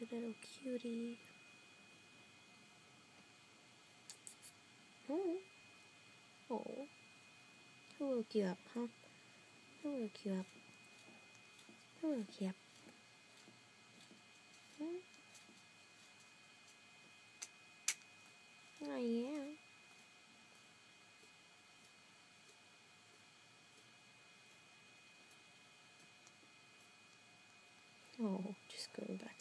little cutie. Oh. Oh. Who woke you up, huh? Who woke you up? Who woke you up? Hmm? Oh, yeah. Oh, just going back.